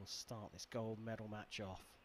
We'll start this gold medal match off.